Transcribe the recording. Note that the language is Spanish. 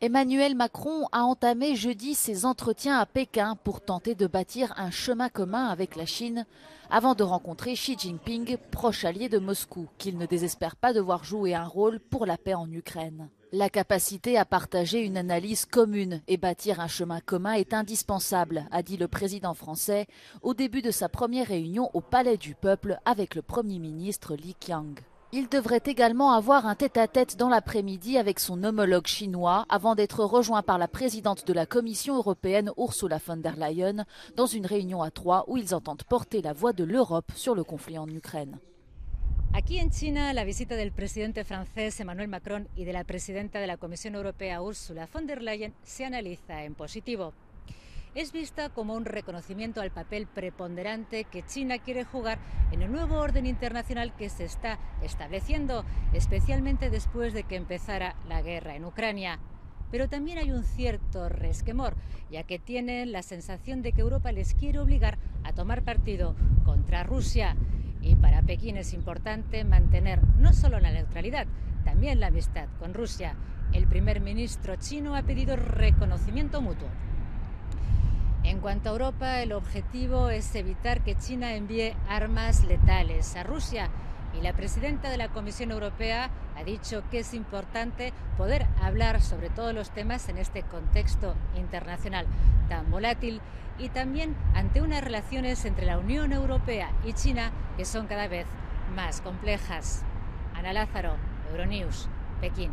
Emmanuel Macron a entamé jeudi ses entretiens à Pékin pour tenter de bâtir un chemin commun avec la Chine avant de rencontrer Xi Jinping, proche allié de Moscou, qu'il ne désespère pas devoir jouer un rôle pour la paix en Ukraine. La capacité à partager une analyse commune et bâtir un chemin commun est indispensable, a dit le président français au début de sa première réunion au Palais du Peuple avec le Premier ministre Li Qiang. Il devrait également avoir un tête-à-tête dans l'après-midi avec son homologue chinois avant d'être rejoint par la présidente de la Commission européenne Ursula von der Leyen dans une réunion à trois où ils entendent porter la voix de l'Europe sur le conflit en Ukraine. Aquí en China, la visita del presidente francés Emmanuel Macron y de la presidenta de la Comisión Europea Ursula von der Leyen se analiza en positivo. Es vista como un reconocimiento al papel preponderante que China quiere jugar en el nuevo orden internacional que se está estableciendo, especialmente después de que empezara la guerra en Ucrania. Pero también hay un cierto resquemor, ya que tienen la sensación de que Europa les quiere obligar a tomar partido contra Rusia. Y para Pekín es importante mantener no solo la neutralidad, también la amistad con Rusia. El primer ministro chino ha pedido reconocimiento mutuo. En cuanto a Europa, el objetivo es evitar que China envíe armas letales a Rusia. Y la presidenta de la Comisión Europea ha dicho que es importante poder hablar sobre todos los temas en este contexto internacional tan volátil y también ante unas relaciones entre la Unión Europea y China que son cada vez más complejas. Ana Lázaro, Euronews, Pekín.